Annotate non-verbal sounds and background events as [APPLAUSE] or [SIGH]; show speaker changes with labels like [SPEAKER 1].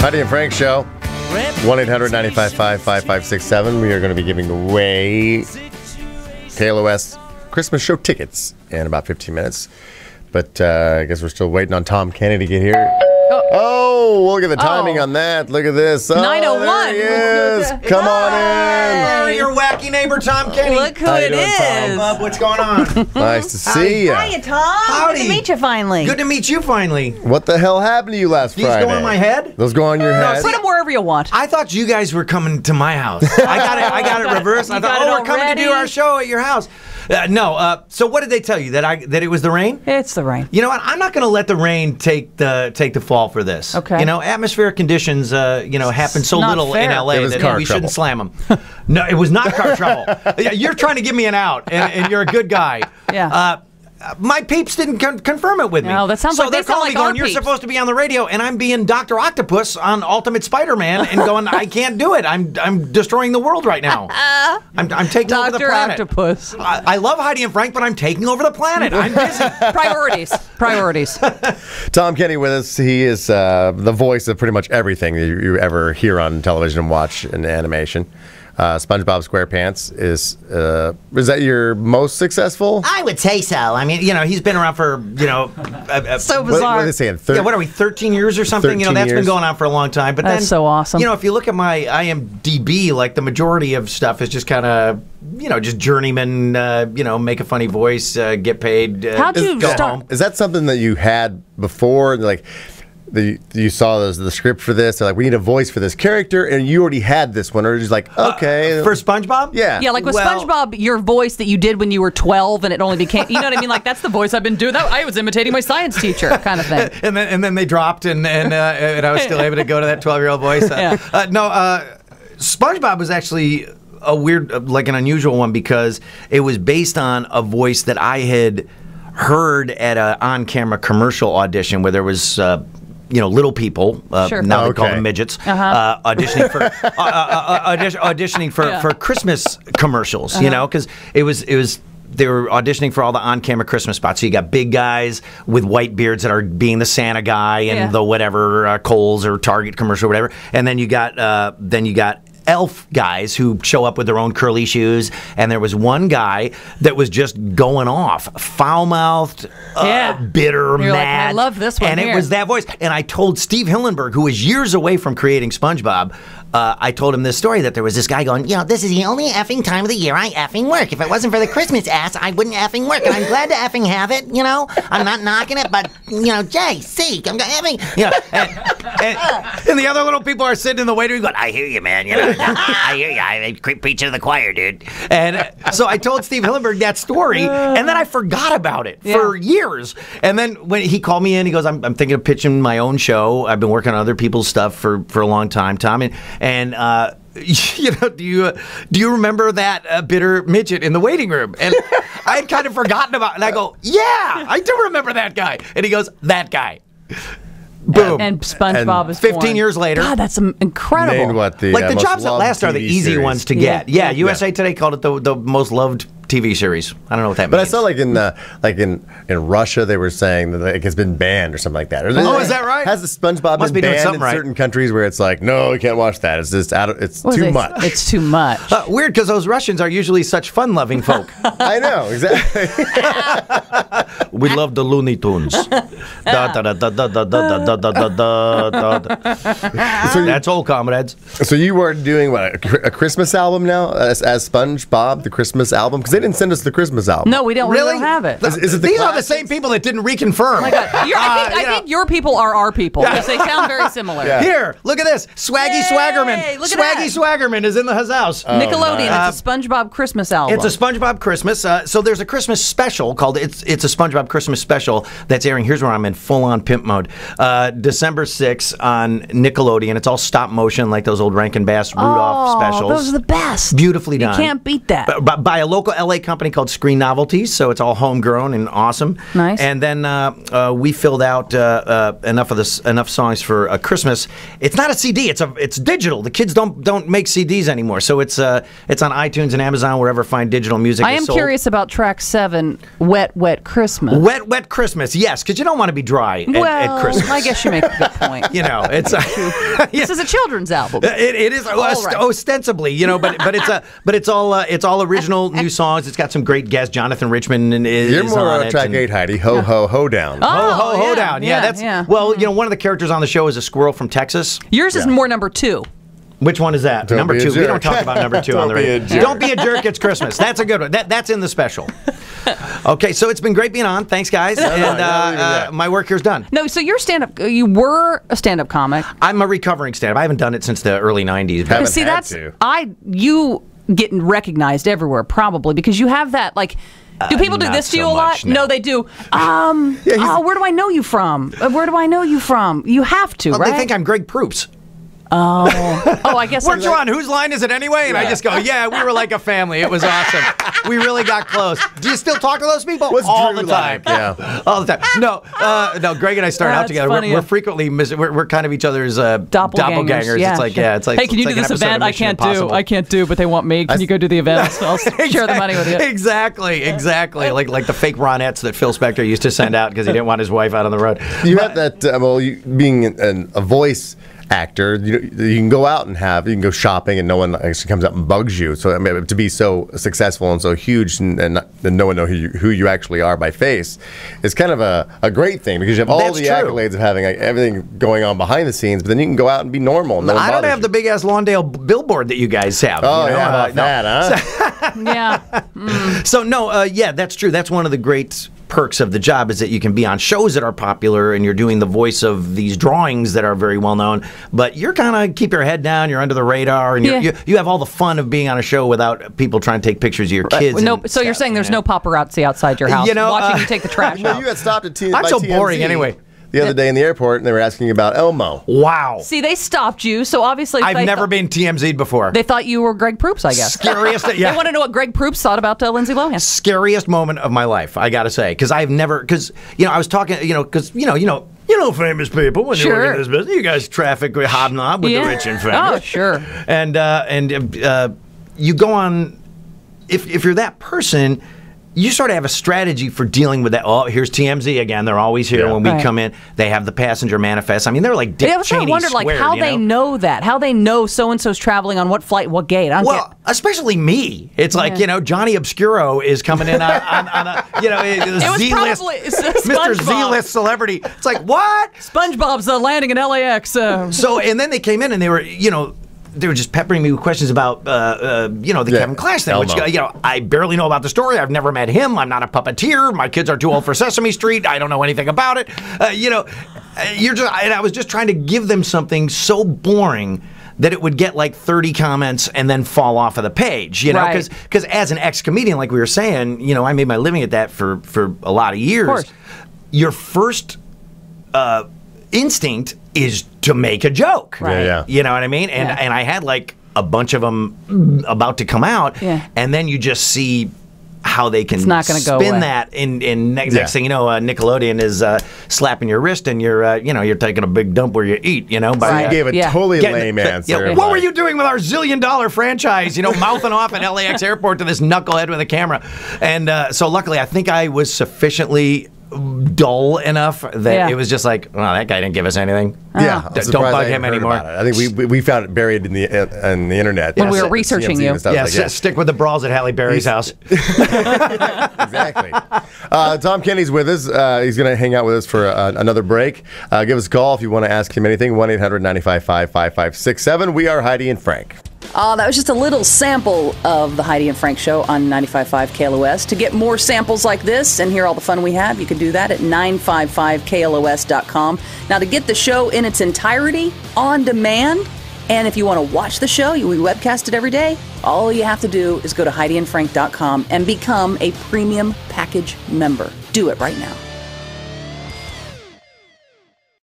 [SPEAKER 1] Heidi and Frank Show. 1 800 955 5567. We are going to be giving away KLOS Christmas show tickets in about 15 minutes. But uh, I guess we're still waiting on Tom Kenny to get here. Oh, oh look at the timing
[SPEAKER 2] Oh.
[SPEAKER 1] on that. Look at this. Oh,
[SPEAKER 2] 9:01.
[SPEAKER 1] There he oh is. [LAUGHS] Come on
[SPEAKER 3] Oh,
[SPEAKER 1] in.
[SPEAKER 3] your wacky neighbor Tom Kenny.
[SPEAKER 2] Look who
[SPEAKER 1] How you
[SPEAKER 2] it
[SPEAKER 1] doing, Tom?
[SPEAKER 2] is.
[SPEAKER 3] Bub, what's going on? [LAUGHS]
[SPEAKER 1] Nice to see you.
[SPEAKER 2] Hiya, Tom.
[SPEAKER 3] Howdy.
[SPEAKER 2] Good to meet you finally.
[SPEAKER 3] Good to meet you finally.
[SPEAKER 1] What the hell happened to you last
[SPEAKER 3] These
[SPEAKER 1] Friday?
[SPEAKER 3] go on my head?
[SPEAKER 1] Those go on your head?
[SPEAKER 2] Put them wherever you want.
[SPEAKER 3] I thought you guys were coming to my house. I got it. I got it [LAUGHS] reversed. I thought, oh, we're coming to do our show at your house. Uh, no. Uh, so what did they tell you that I that it was the rain?
[SPEAKER 2] It's the rain.
[SPEAKER 3] You know what? I'm not going to let the rain take the take the fall for this.
[SPEAKER 2] Okay.
[SPEAKER 3] You know, atmospheric conditions, uh, you know, happen so
[SPEAKER 2] Not
[SPEAKER 3] little
[SPEAKER 2] fair.
[SPEAKER 3] in LA that we
[SPEAKER 1] trouble.
[SPEAKER 3] shouldn't slam them. no, it was not car trouble. [LAUGHS] Yeah, You're trying to give me an out, and, and you're a good guy.
[SPEAKER 2] Yeah.
[SPEAKER 3] Uh, my peeps didn't con- confirm it with me.
[SPEAKER 2] No, that sounds
[SPEAKER 3] so
[SPEAKER 2] like- they
[SPEAKER 3] they're
[SPEAKER 2] sound
[SPEAKER 3] calling
[SPEAKER 2] like
[SPEAKER 3] me
[SPEAKER 2] our
[SPEAKER 3] going, "You're
[SPEAKER 2] peeps."
[SPEAKER 3] supposed to be on the radio," and I'm being Doctor Octopus on Ultimate Spider-Man, and going, "I can't do it. I'm I'm destroying the world right now. [LAUGHS] I'm, I'm taking over the planet." Dr.
[SPEAKER 2] Octopus.
[SPEAKER 3] I, I love Heidi and Frank, but I'm taking over the planet. I'm busy. [LAUGHS] [LAUGHS]
[SPEAKER 2] Priorities. Priorities.
[SPEAKER 1] Tom Kenny with us. He is uh, the voice of pretty much everything that you, you ever hear on television and watch in animation. Uh, SpongeBob SquarePants is uh, is that your most successful?
[SPEAKER 3] I would say so. I mean, you know, he's been around for, you know, uh,
[SPEAKER 2] So
[SPEAKER 1] What,
[SPEAKER 2] bizarre.
[SPEAKER 1] what are they saying? Thir-
[SPEAKER 3] yeah, what are we, 13 years or something? You know,
[SPEAKER 1] 13
[SPEAKER 3] that's
[SPEAKER 1] years.
[SPEAKER 3] been going on for a long time. But
[SPEAKER 2] That's
[SPEAKER 3] then,
[SPEAKER 2] so awesome.
[SPEAKER 3] You know, if you look at my IMDb, like the majority of stuff is just kind of, you know, just journeyman, uh, you know, make a funny voice, uh, get paid. Uh,
[SPEAKER 2] How'd you
[SPEAKER 3] go
[SPEAKER 2] start-
[SPEAKER 3] home.
[SPEAKER 1] Is that something that you had before? Like, the you saw the, the script for this? They're like, we need a voice for this character, and you already had this one, or just like, okay,
[SPEAKER 3] Uh, For SpongeBob?
[SPEAKER 1] yeah,
[SPEAKER 2] Yeah, like with
[SPEAKER 3] Well-
[SPEAKER 2] SpongeBob, your voice that you did when you were 12 and it only became, you know what I mean? Like, that's the voice I've been doing. That, I was imitating my science teacher kind of thing. [LAUGHS]
[SPEAKER 3] and then and then they dropped and and uh, and I was still able to go to that twelve year old voice. Uh, [LAUGHS]
[SPEAKER 2] Yeah.
[SPEAKER 3] uh, no, uh, SpongeBob was actually a weird, uh, like an unusual one because it was based on a voice that I had heard at an on camera commercial audition where there was. Uh, you know, little people. Uh,
[SPEAKER 2] Sure.
[SPEAKER 3] Now they call them midgets.
[SPEAKER 2] Uh-huh.
[SPEAKER 3] Uh, auditioning for [LAUGHS] uh, uh, uh, auditioning for,
[SPEAKER 2] Yeah.
[SPEAKER 3] for Christmas commercials. You know, because it was it was they were auditioning for all the on-camera Christmas spots. So you got big guys with white beards that are being the Santa guy and
[SPEAKER 2] Yeah.
[SPEAKER 3] the whatever uh, Kohl's or Target commercial, or whatever. And then you got uh, then you got elf guys who show up with their own curly shoes. And there was one guy that was just going off, foul-mouthed, uh, bitter,
[SPEAKER 2] You're like,
[SPEAKER 3] mad.
[SPEAKER 2] "I love this one
[SPEAKER 3] And
[SPEAKER 2] here."
[SPEAKER 3] it was that voice. And I told Steve Hillenburg, who was years away from creating SpongeBob, uh, I told him this story that there was this guy going, you know, this is the only effing time of the year I effing work. If it wasn't for the Christmas ass, I wouldn't effing work. And I'm glad to effing have it, you know. I'm not knocking it, but, you know, Jay, seek, I'm effing, you know. And, and, [LAUGHS] and the other little people are sitting in the waiting room going, I hear you, man. You know, [LAUGHS] I hear you. I quit preaching to the choir, dude. And so I told Steve Hillenburg that story, and then I forgot about it for years. And then when he called me in, he goes, I'm, I'm thinking of pitching my own show. I've been working on other people's stuff for, for a long time, Tom. And, and uh, [LAUGHS] you know, do you do you remember that uh, bitter midget in the waiting room? And I had kind of forgotten about. And I go, yeah, I do remember that guy. And he goes, that guy. Boom.
[SPEAKER 2] And SpongeBob
[SPEAKER 1] And
[SPEAKER 2] is
[SPEAKER 3] 15
[SPEAKER 2] born.
[SPEAKER 3] years later.
[SPEAKER 2] God, that's incredible.
[SPEAKER 1] named what the
[SPEAKER 3] like
[SPEAKER 1] uh,
[SPEAKER 3] the
[SPEAKER 1] most
[SPEAKER 3] jobs that
[SPEAKER 1] loved
[SPEAKER 3] last are the easy
[SPEAKER 1] series.
[SPEAKER 3] ones to get. Yeah,
[SPEAKER 2] Yeah.
[SPEAKER 3] USA Today called it the the most loved TV series. I don't know what that
[SPEAKER 1] But I saw like in uh, like in in Russia they were saying that like, it's been banned or something like that. Or
[SPEAKER 3] Oh, is that right?
[SPEAKER 1] Has the SpongeBob
[SPEAKER 3] Must
[SPEAKER 1] been
[SPEAKER 3] be
[SPEAKER 1] banned in
[SPEAKER 3] something right.
[SPEAKER 1] certain countries where it's like no, you can't watch that. It's just out. Of, it's too
[SPEAKER 2] it?
[SPEAKER 1] much.
[SPEAKER 2] It's too much.
[SPEAKER 3] Uh, weird because those Russians are usually such fun-loving folk. [LAUGHS]
[SPEAKER 1] I know exactly. [LAUGHS]
[SPEAKER 3] we love the Looney Tunes. Da, da, da, da, da, da, da, da, da, da, da, da, da.
[SPEAKER 1] so, you,
[SPEAKER 3] That's all, comrades.
[SPEAKER 1] so you are doing what a, Chr- a Christmas album now as, as SpongeBob the Christmas album because they didn't send us the Christmas album.
[SPEAKER 2] no, we don't, we
[SPEAKER 3] Really?
[SPEAKER 2] don't have it.
[SPEAKER 1] Is, is it the
[SPEAKER 3] These are the
[SPEAKER 1] classics?
[SPEAKER 3] same people that didn't reconfirm.
[SPEAKER 2] You're, I, think,
[SPEAKER 3] Uh,
[SPEAKER 2] I think your people are our people because they sound very similar.
[SPEAKER 1] Yeah.
[SPEAKER 3] Here, look at this. Swaggy
[SPEAKER 2] Yay,
[SPEAKER 3] Swaggerman.
[SPEAKER 2] look at
[SPEAKER 3] Swaggy
[SPEAKER 2] that.
[SPEAKER 3] Swaggerman is in the his house.
[SPEAKER 2] Nickelodeon.
[SPEAKER 3] nice.
[SPEAKER 2] It's a SpongeBob Christmas album.
[SPEAKER 3] It's a SpongeBob Christmas. Uh, so there's a Christmas special called it's it's a SpongeBob Christmas special that's airing. Here's where I'm in full on pimp mode. Uh, December 6th on Nickelodeon. It's all stop motion like those old Rankin Bass Rudolph
[SPEAKER 2] oh,
[SPEAKER 3] specials.
[SPEAKER 2] Those are the best.
[SPEAKER 3] Beautifully done.
[SPEAKER 2] You can't beat that.
[SPEAKER 3] By, by a local LA company called Screen Novelties, so it's all homegrown and awesome.
[SPEAKER 2] Nice.
[SPEAKER 3] And then uh, uh, we filled out uh, uh, enough of this enough songs for uh, Christmas. It's not a CD; it's a it's digital. The kids don't don't make CDs anymore, so it's uh, it's on iTunes and Amazon wherever fine digital music.
[SPEAKER 2] I am
[SPEAKER 3] sold.
[SPEAKER 2] curious about track seven, "Wet Wet Christmas."
[SPEAKER 3] Wet wet Christmas, yes, because you don't want to be dry at,
[SPEAKER 2] well,
[SPEAKER 3] at Christmas.
[SPEAKER 2] I guess you make a good point. [LAUGHS]
[SPEAKER 3] you know it's. [LAUGHS]
[SPEAKER 2] This is a children's album.
[SPEAKER 3] It, it is
[SPEAKER 2] All
[SPEAKER 3] ost-
[SPEAKER 2] right.
[SPEAKER 3] ostensibly, you know, but but it's a but it's all uh, it's all original [LAUGHS] new songs. It's got some great guests. Jonathan Richman and is
[SPEAKER 1] You're more
[SPEAKER 3] on
[SPEAKER 1] on
[SPEAKER 3] it
[SPEAKER 1] track
[SPEAKER 3] and-
[SPEAKER 1] eight, Heidi. Ho, ho, ho down.
[SPEAKER 3] Ho ho
[SPEAKER 2] Oh,
[SPEAKER 3] ho down. Yeah,
[SPEAKER 2] yeah,
[SPEAKER 3] that's
[SPEAKER 2] yeah.
[SPEAKER 3] well, you know, one of the characters on the show is a squirrel from Texas.
[SPEAKER 2] Yours is more number two.
[SPEAKER 3] Which one is that?
[SPEAKER 1] Don't
[SPEAKER 3] number
[SPEAKER 1] be a
[SPEAKER 3] two. We don't talk about number two on the
[SPEAKER 1] Don't be
[SPEAKER 3] radio.
[SPEAKER 1] a jerk.
[SPEAKER 3] Don't be a jerk. It's Christmas. That's a good one. That, that's in the special. [LAUGHS] Okay, so it's been great being on. Thanks, guys. and
[SPEAKER 1] no,
[SPEAKER 3] uh, uh, my work here's done.
[SPEAKER 2] No, so you're stand up. You were a stand up comic.
[SPEAKER 3] I'm a recovering stand-up. I haven't done it since the early '90s. but-
[SPEAKER 1] Haven't
[SPEAKER 2] See,
[SPEAKER 1] had
[SPEAKER 2] that's
[SPEAKER 1] to.
[SPEAKER 2] I you getting recognized everywhere probably because you have that like. Do people do
[SPEAKER 3] Uh, not
[SPEAKER 2] this to you
[SPEAKER 3] so
[SPEAKER 2] a lot?
[SPEAKER 3] much, no.
[SPEAKER 2] they do. Um, [LAUGHS]
[SPEAKER 1] Yeah,
[SPEAKER 2] oh, where do I know you from? Uh, Where do I know you from? You have to,
[SPEAKER 3] Oh,
[SPEAKER 2] right?
[SPEAKER 3] They think I'm Greg Proops.
[SPEAKER 2] Oh, oh! I guess
[SPEAKER 3] We're
[SPEAKER 2] I'm-
[SPEAKER 3] on. Whose line is it anyway? And I just go, yeah, we were like a family. It was awesome. We really got close. Do you still talk to those people?
[SPEAKER 1] What's
[SPEAKER 3] all
[SPEAKER 1] Drew
[SPEAKER 3] the time?
[SPEAKER 1] like? Yeah. [LAUGHS]
[SPEAKER 3] all the time. No, uh, no. Greg and I started out together. We're, we're frequently mis- we're, we're kind of each other's uh,
[SPEAKER 2] doppelgangers.
[SPEAKER 3] doppelgangers.
[SPEAKER 2] Yeah,
[SPEAKER 3] it's like
[SPEAKER 2] sure.
[SPEAKER 3] yeah, it's like
[SPEAKER 2] hey, can you
[SPEAKER 3] it's
[SPEAKER 2] do
[SPEAKER 3] like
[SPEAKER 2] this event? I can't do. I can't do, but they want me. Can you go do the event? I'll, [LAUGHS] I'll share the money with you.
[SPEAKER 3] Exactly, exactly. Like like the fake Ronettes that Phil Spector used to send out because he didn't want his wife out on the road.
[SPEAKER 1] You have that. Uh, well, you, being an, an, a voice actor, you, you can go out and have you can go shopping, and no one actually comes up and bugs you. So I mean, to be so successful and so huge, and, and, not, and no one know who you, who you actually are by face, is kind of a, a great thing because you have all
[SPEAKER 3] That's
[SPEAKER 1] the
[SPEAKER 3] true.
[SPEAKER 1] accolades of having like, everything going on behind the scenes, but then you can go out and be normal. and No
[SPEAKER 3] I don't have
[SPEAKER 1] you.
[SPEAKER 3] the big ass Lawndale billboard that you guys have.
[SPEAKER 1] Oh
[SPEAKER 3] you know?
[SPEAKER 1] yeah,
[SPEAKER 3] Uh,
[SPEAKER 1] about
[SPEAKER 3] no.
[SPEAKER 1] that, huh? [LAUGHS]
[SPEAKER 2] Yeah.
[SPEAKER 3] So no, uh, yeah, that's true. That's one of the great perks of the job is that you can be on shows that are popular and you're doing the voice of these drawings that are very well known. But you're kind of keep your head down. You're under the radar, and you're,
[SPEAKER 2] Yeah.
[SPEAKER 3] you you have all the fun of being on a show without people trying to take pictures of your kids.
[SPEAKER 2] no,
[SPEAKER 3] and
[SPEAKER 2] so you're saying there's
[SPEAKER 3] you know?
[SPEAKER 2] no paparazzi outside your house
[SPEAKER 3] You know,
[SPEAKER 2] watching
[SPEAKER 3] uh,
[SPEAKER 2] you take the trash [LAUGHS]
[SPEAKER 1] Well,
[SPEAKER 2] out?
[SPEAKER 1] you had stopped at T-
[SPEAKER 3] I'm
[SPEAKER 1] by
[SPEAKER 3] so
[SPEAKER 1] TMZ
[SPEAKER 3] boring anyway.
[SPEAKER 1] The other day in the airport, and they were asking about Elmo.
[SPEAKER 3] Wow.
[SPEAKER 2] See, they stopped you, so obviously
[SPEAKER 3] I've never
[SPEAKER 2] thought-
[SPEAKER 3] been TMZ'd before.
[SPEAKER 2] They thought you were Greg Proops, I guess.
[SPEAKER 3] Scariest, [LAUGHS] yeah.
[SPEAKER 2] They want to know what Greg Proops thought about uh, Lindsay Lohan.
[SPEAKER 3] scariest moment of my life. I gotta say, because I've never, because you know, I was talking, you know, because you know, you know, you know, famous people when you work
[SPEAKER 2] Sure.
[SPEAKER 3] in this business, you guys traffic with hobnob with
[SPEAKER 2] Yeah.
[SPEAKER 3] the rich and famous.
[SPEAKER 2] Oh, sure.
[SPEAKER 3] And uh, and uh, you go on, if if you're that person. You sort of have a strategy for dealing with that. Oh, here's TMZ again. They're always here
[SPEAKER 1] Yeah.
[SPEAKER 3] when we
[SPEAKER 2] Right.
[SPEAKER 3] come in. They have the passenger manifest. I mean, they're like Dick
[SPEAKER 2] Yeah, that's what I
[SPEAKER 3] Cheney
[SPEAKER 2] wondered, like how
[SPEAKER 3] you
[SPEAKER 2] they know that, how they know so and so's traveling on what flight, what gate. I don't
[SPEAKER 3] Well,
[SPEAKER 2] get.
[SPEAKER 3] especially me. It's like,
[SPEAKER 2] Yeah.
[SPEAKER 3] you know, Johnny Obscuro is coming in on, on, on a, you know, [LAUGHS] Z-list,
[SPEAKER 2] probably- it's a
[SPEAKER 3] Mr. Z-list celebrity. It's like, what?
[SPEAKER 2] SpongeBob's uh, landing in LAX. Uh,
[SPEAKER 3] So, and then they came in and they were, you know, they were just peppering me with questions about, uh, uh, you know, the
[SPEAKER 1] Yeah,
[SPEAKER 3] Kevin Clash thing, which,
[SPEAKER 1] Elmo.
[SPEAKER 3] you know, I barely know about the story. I've never met him. I'm not a puppeteer. My kids are too old for Sesame Street. I don't know anything about it. Uh, you know, uh, you're just, and I was just trying to give them something so boring that it would get like 30 comments and then fall off of the page, you know,
[SPEAKER 2] Right.
[SPEAKER 3] because as an ex-comedian, like we were saying, you know, I made my living at that for, for a lot of years.
[SPEAKER 2] course.
[SPEAKER 3] Your first uh, instinct is to make a joke.
[SPEAKER 2] Right.
[SPEAKER 1] Yeah, yeah.
[SPEAKER 3] You know what I mean? And
[SPEAKER 2] Yeah.
[SPEAKER 3] and I had like a bunch of them about to come out,
[SPEAKER 2] Yeah.
[SPEAKER 3] and then you just see how they can
[SPEAKER 2] not gonna go
[SPEAKER 3] spin
[SPEAKER 2] away.
[SPEAKER 3] that in in next,
[SPEAKER 1] Yeah.
[SPEAKER 3] next thing you know uh, Nickelodeon is uh, slapping your wrist and you're uh, you know you're taking a big dump where you eat you know by
[SPEAKER 2] Right.
[SPEAKER 1] You
[SPEAKER 3] uh,
[SPEAKER 1] gave a
[SPEAKER 2] Yeah.
[SPEAKER 1] totally
[SPEAKER 3] getting-
[SPEAKER 1] lame [LAUGHS]
[SPEAKER 3] yeah,
[SPEAKER 1] answer.
[SPEAKER 3] what were you doing with our zillion dollar franchise? You know, mouthing off at LAX airport to this knucklehead with a camera. And uh, so luckily, I think I was sufficiently dull enough that
[SPEAKER 2] Yeah.
[SPEAKER 3] it was just like, well, that guy didn't give us anything.
[SPEAKER 1] Yeah,
[SPEAKER 3] D-
[SPEAKER 1] I'm
[SPEAKER 3] don't bug
[SPEAKER 1] I
[SPEAKER 3] him
[SPEAKER 1] heard
[SPEAKER 3] anymore.
[SPEAKER 1] about it. I think we, we we found it buried in the uh, in the internet
[SPEAKER 2] When we were researching
[SPEAKER 1] TMZ
[SPEAKER 2] you.
[SPEAKER 1] stuff
[SPEAKER 3] Yeah,
[SPEAKER 1] like
[SPEAKER 3] s- stick with the brawls at Halle Berry's house. [LAUGHS]
[SPEAKER 1] exactly. Uh, Tom Kenny's with us. Uh, he's going to hang out with us for uh, another break. Uh, give us a call if you want to ask him anything. 1 800 955 5567. We are Heidi and Frank.
[SPEAKER 2] Uh, that was just a little sample of the Heidi and Frank show on 95.5 KLOS. To get more samples like this and hear all the fun we have, you can do that at 955KLOS.com. Now, to get the show in its entirety on demand, and if you want to watch the show, you we webcast it every day. All you have to do is go to HeidiandFrank.com and become a premium package member. Do it right now.